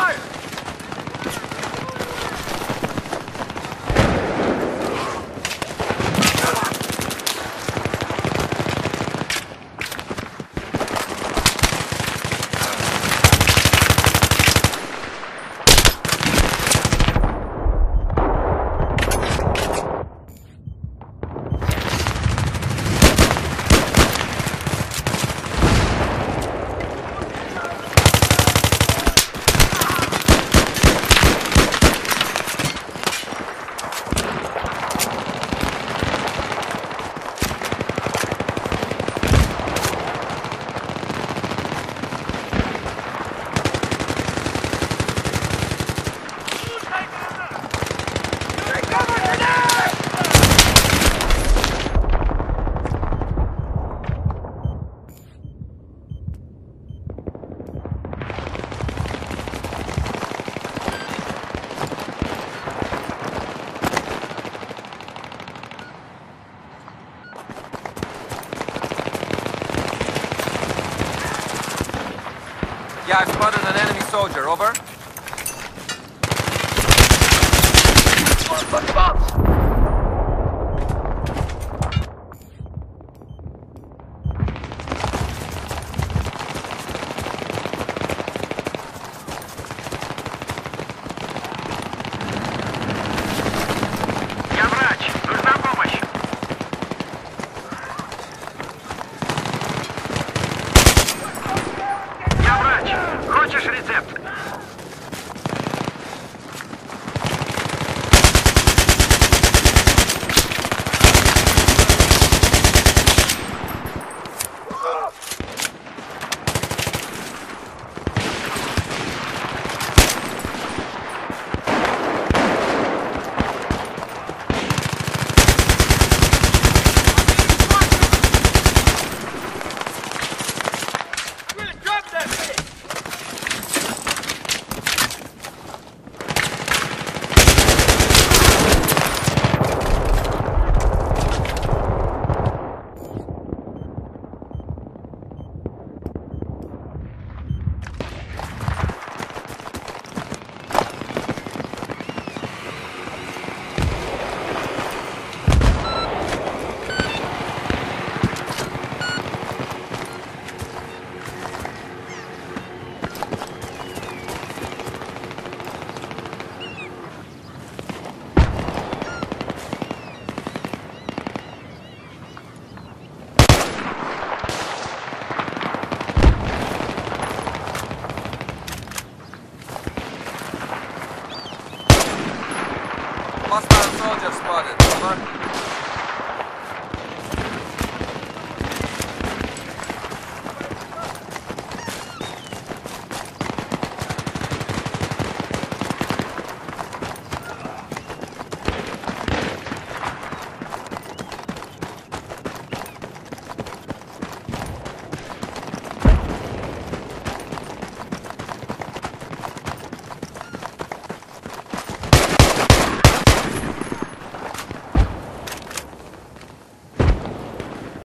fire! I've spotted an enemy soldier. Over.